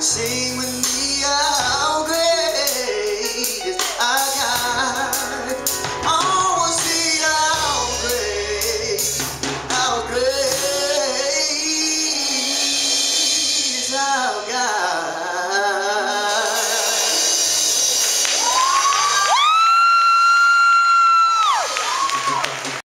Sing with me how great is our God. Oh, see how great, how great is our God.